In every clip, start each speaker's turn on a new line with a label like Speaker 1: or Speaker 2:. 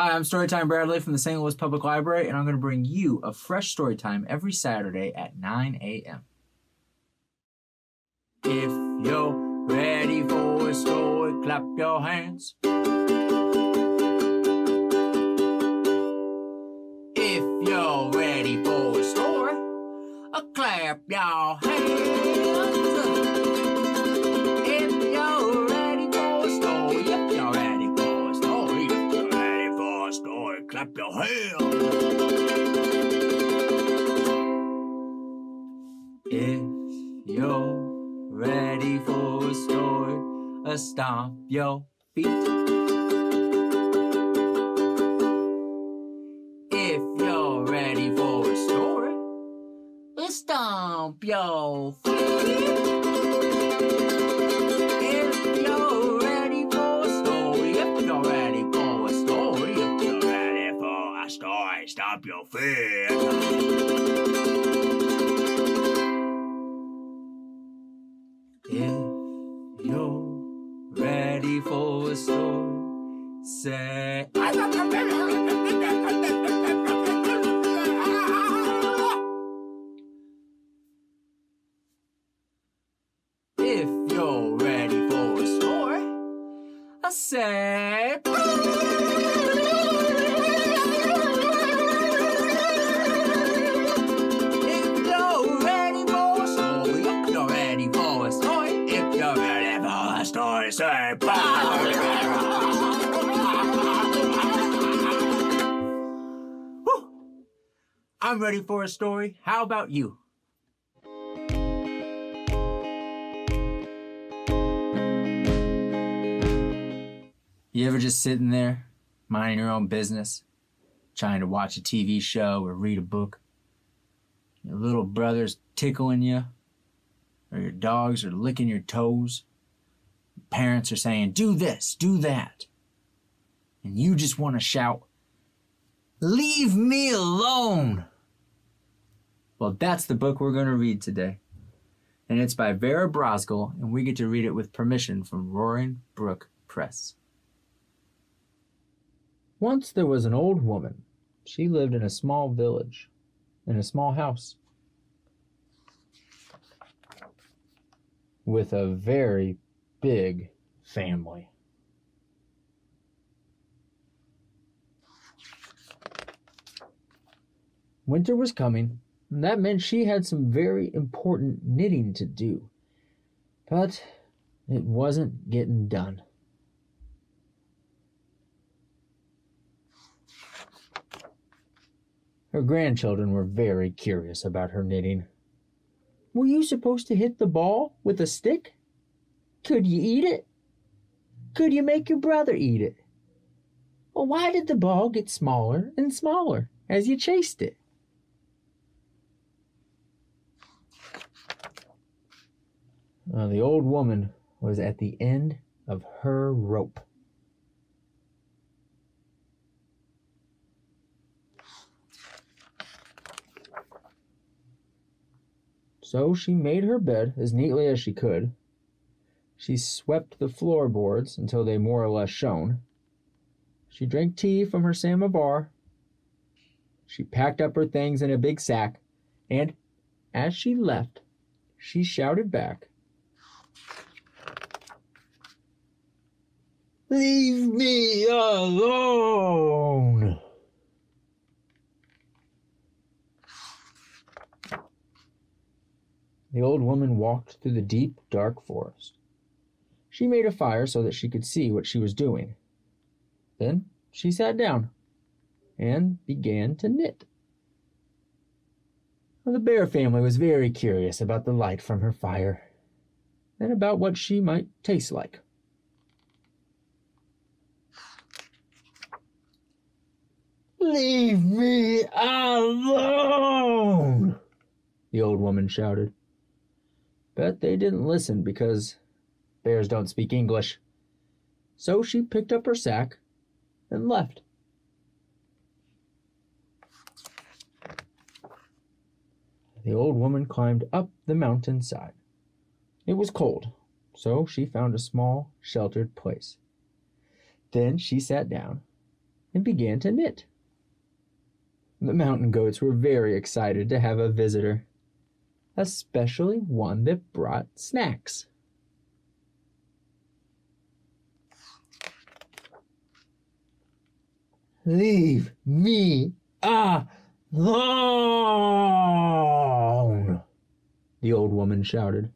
Speaker 1: Hi, I'm Storytime Bradley from the St. Louis Public Library, and I'm going to bring you a fresh story time every Saturday at 9 a.m. If you're ready for a story, clap your hands. If you're ready for a story, clap your hands. Your. If you're ready for a story, uh, stomp your story, your feet. If you're ready for a story, say. If you're ready for a story, I say. I'm ready for a story. How about you? You ever just sitting there, minding your own business, trying to watch a TV show or read a book? Your little brother's tickling you, or your dogs are licking your toes. Parents are saying, do this, do that. And you just want to shout, Leave me alone! Well, that's the book we're going to read today. And it's by Vera Brosgol, and we get to read it with permission from Roaring Brook Press. Once there was an old woman. She lived in a small village, in a small house, with a very big family. Winter was coming, and that meant she had some very important knitting to do. But it wasn't getting done. Her grandchildren were very curious about her knitting. Were you supposed to hit the ball with a stick? Could you eat it? Could you make your brother eat it? Well, why did the ball get smaller and smaller as you chased it? Uh, the old woman was at the end of her rope. So she made her bed as neatly as she could. She swept the floorboards until they more or less shone. She drank tea from her samovar. She packed up her things in a big sack, and as she left, she shouted back, Leave me alone! The old woman walked through the deep, dark forest. She made a fire so that she could see what she was doing. Then she sat down and began to knit. The bear family was very curious about the light from her fire and about what she might taste like. Leave me alone! The old woman shouted. But they didn't listen because bears don't speak English. So she picked up her sack and left. The old woman climbed up the mountainside. It was cold, so she found a small, sheltered place. Then she sat down and began to knit. The mountain goats were very excited to have a visitor, especially one that brought snacks. Leave me alone, the old woman shouted.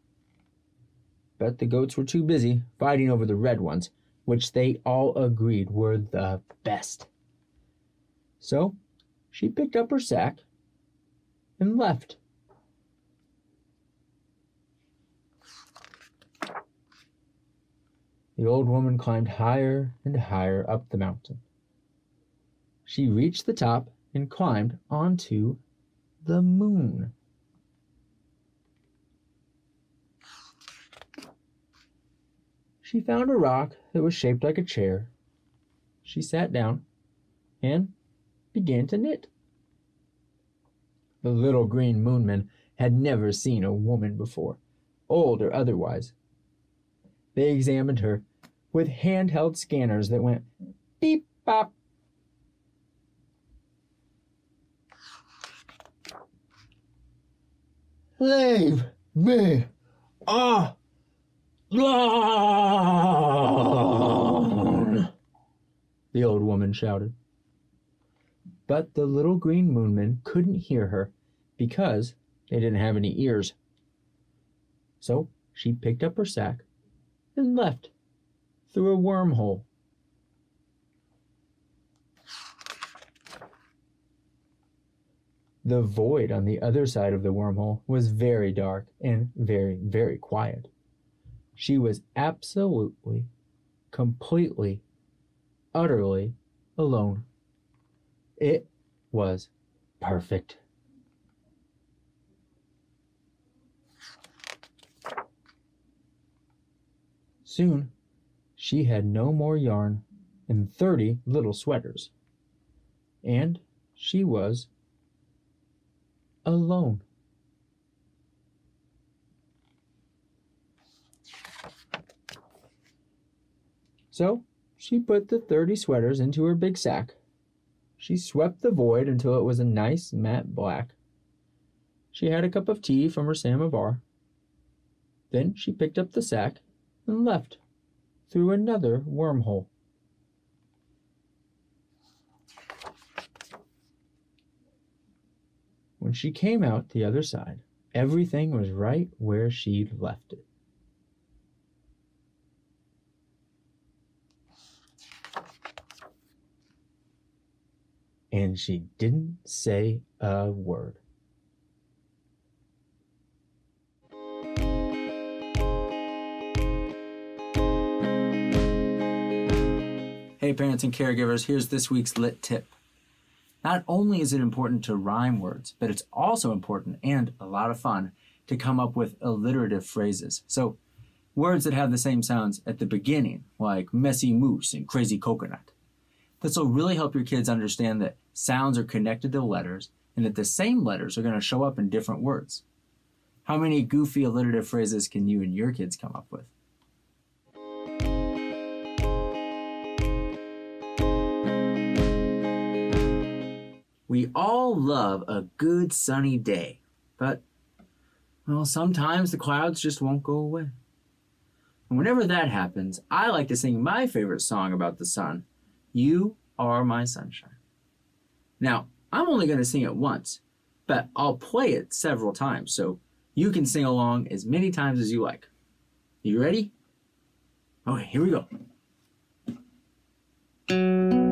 Speaker 1: But the goats were too busy fighting over the red ones, which they all agreed were the best. So she picked up her sack and left. The old woman climbed higher and higher up the mountain. She reached the top and climbed onto the moon. She found a rock that was shaped like a chair. She sat down and began to knit. The little green moonmen had never seen a woman before, old or otherwise. They examined her with handheld scanners that went beep bop Leave me alone! The old woman shouted. But the little green moonmen couldn't hear her because they didn't have any ears. So she picked up her sack and left through a wormhole. The void on the other side of the wormhole was very dark and very, very quiet. She was absolutely, completely, utterly alone. It was perfect. Soon, she had no more yarn and 30 little sweaters. And she was alone. So she put the 30 sweaters into her big sack. She swept the void until it was a nice matte black. She had a cup of tea from her samovar. Then she picked up the sack and left through another wormhole. She came out the other side, everything was right where she'd left it. And she didn't say a word.
Speaker 2: Hey, parents and caregivers, here's this week's lit tip. Not only is it important to rhyme words, but it's also important and a lot of fun to come up with alliterative phrases. So, words that have the same sounds at the beginning, like messy moose and crazy coconut. This will really help your kids understand that sounds are connected to letters and that the same letters are going to show up in different words. How many goofy alliterative phrases can you and your kids come up with? We all love a good sunny day, but, well, sometimes the clouds just won't go away. And whenever that happens, I like to sing my favorite song about the sun You Are My Sunshine. Now, I'm only going to sing it once, but I'll play it several times so you can sing along as many times as you like. You ready? Okay, here we go.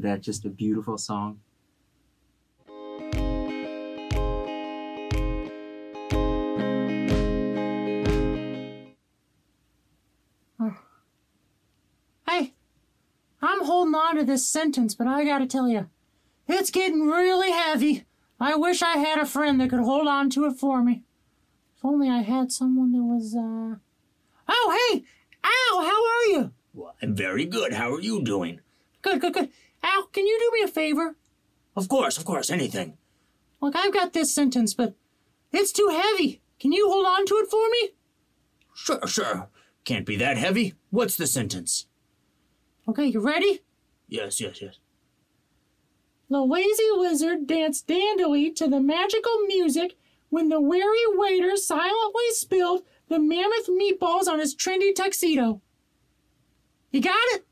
Speaker 3: Isn't that just a beautiful song?
Speaker 4: Hey, I'm holding on to this sentence, but I gotta tell you, it's getting really heavy. I wish I had a friend that could hold on to it for me. If only I had someone that was, uh. Oh, hey! Al, how are you?
Speaker 1: Well, I'm very good. How are you doing?
Speaker 4: Good, good, good. Al, can you do me a favor?
Speaker 1: Of course, of course, anything.
Speaker 4: Look, I've got this sentence, but it's too heavy. Can you hold on to it for me?
Speaker 1: Sure, sure. Can't be that heavy. What's the sentence?
Speaker 4: Okay, you ready?
Speaker 1: Yes, yes, yes.
Speaker 4: The lazy lizard danced dandily to the magical music when the weary waiter silently spilled the mammoth meatballs on his trendy tuxedo. You got it?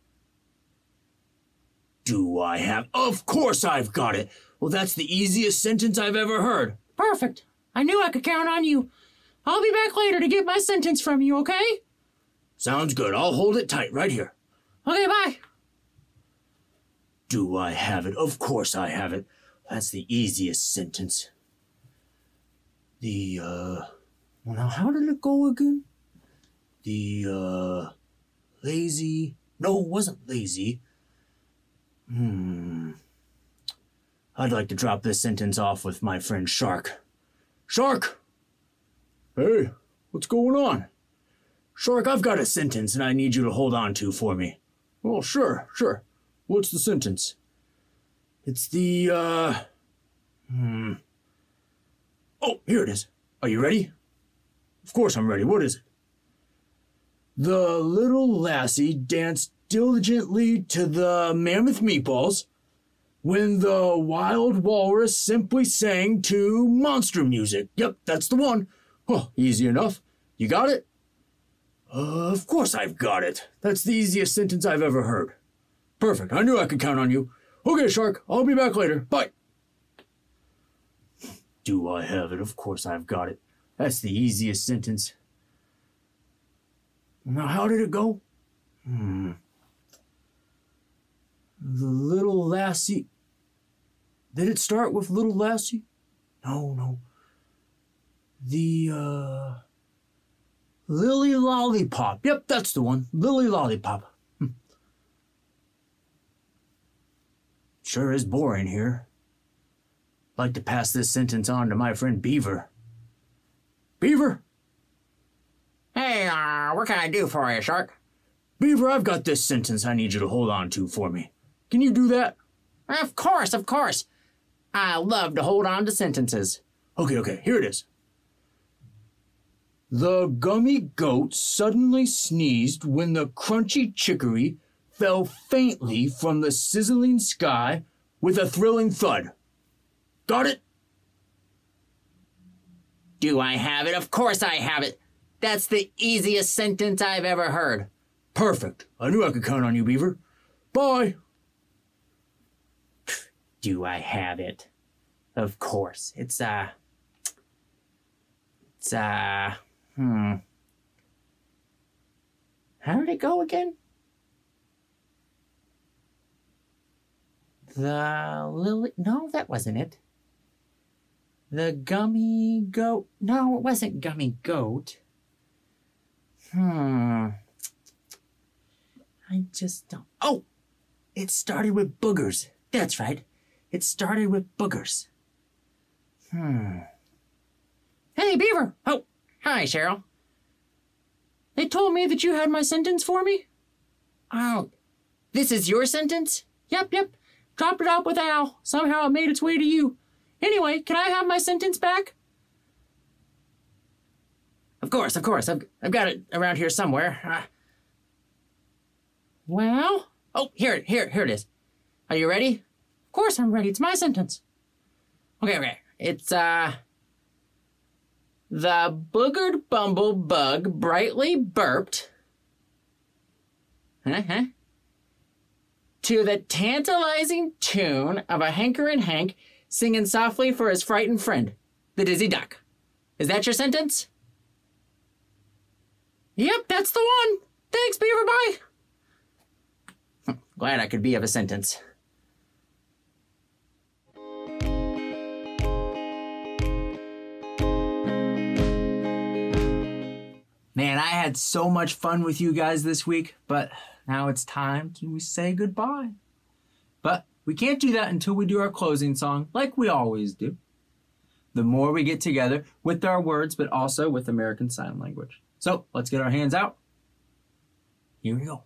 Speaker 1: Do I have? Of course I've got it. Well, that's the easiest sentence I've ever heard.
Speaker 4: Perfect. I knew I could count on you. I'll be back later to get my sentence from you, okay?
Speaker 1: Sounds good. I'll hold it tight right here.
Speaker 4: Okay, bye.
Speaker 1: Do I have it? Of course I have it. That's the easiest sentence. The, uh. Well, now, how did it go again? The, uh. Lazy. No, it wasn't lazy. Hmm. I'd like to drop this sentence off with my friend Shark. Shark! Hey, what's going on? Shark, I've got a sentence and I need you to hold on to for me. Oh, sure, sure. What's the sentence? It's the, uh. Hmm. Oh, here it is. Are you ready? Of course I'm ready. What is it? The little lassie danced diligently to the mammoth meatballs when the wild walrus simply sang to monster music. Yep, that's the one. Oh, easy enough. You got it? Uh, of course I've got it. That's the easiest sentence I've ever heard. Perfect. I knew I could count on you. Okay, Shark. I'll be back later. Bye. Do I have it? Of course I've got it. That's the easiest sentence. Now, how did it go? Hmm. The little lassie. Did it start with little lassie? No, no. The, uh. Lily Lollipop. Yep, that's the one. Lily Lollipop. Hmm. Sure is boring here. Like to pass this sentence on to my friend Beaver. Beaver?
Speaker 4: Hey, uh, what can I do for you, Shark?
Speaker 1: Beaver, I've got this sentence I need you to hold on to for me. Can you do that?
Speaker 4: Of course, of course. I love to hold on to sentences.
Speaker 1: Okay, okay, here it is. The gummy goat suddenly sneezed when the crunchy chicory fell faintly from the sizzling sky with a thrilling thud. Got it?
Speaker 4: Do I have it? Of course I have it. That's the easiest sentence I've ever heard.
Speaker 1: Perfect. I knew I could count on you, Beaver. Bye.
Speaker 4: Do I have it? Of course. It's, uh. It's, uh. Hmm. How did it go again? The lily. No, that wasn't it. The gummy goat. No, it wasn't gummy goat. Hmm. I just don't. Oh! It started with boogers. That's right. It started with boogers. Hmm. Hey, Beaver! Oh, hi, Cheryl. They told me that you had my sentence for me. Oh, this is your sentence? Yep, yep. Dropped it off with Al. Somehow it made its way to you. Anyway, can I have my sentence back? Of course, of course. I've, I've got it around here somewhere. Uh, well, oh, here, here, here it is. Are you ready? Of course I'm ready. It's my sentence. Okay, okay. It's, uh. The boogered bumble bug brightly burped. Uh-huh. To the tantalizing tune of a hankerin' Hank singing softly for his frightened friend, the dizzy duck. Is that your sentence? Yep, that's the one. Thanks, Beaver. Bye. Glad I could be of a
Speaker 1: Man, I had so much fun with you guys this week, but now it's time to say goodbye. But we can't do that until we do our closing song, like we always do. The more we get together with our words, but also with American Sign Language. So let's get our hands out. Here we go.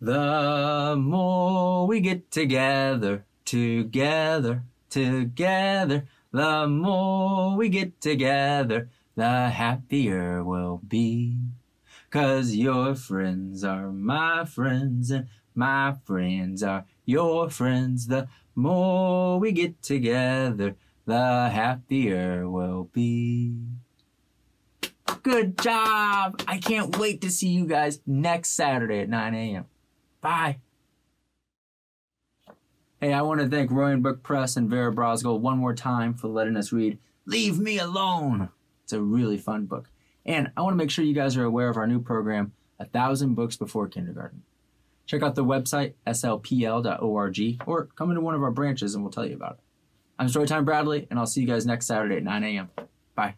Speaker 1: The more we get together, together, together, the more we get together, the happier we'll be. Cause your friends are my friends and my friends are your friends. The more we get together, the happier we'll be. Good job! I can't wait to see you guys next Saturday at 9 a.m. Bye. Hey, I want to thank Roaring Brook Press and Vera Brosgol one more time for letting us read Leave Me Alone. It's a really fun book. And I want to make sure you guys are aware of our new program, A Thousand Books Before Kindergarten. Check out the website, slpl.org, or come into one of our branches and we'll tell you about it. I'm Storytime Bradley, and I'll see you guys next Saturday at 9 a.m. Bye.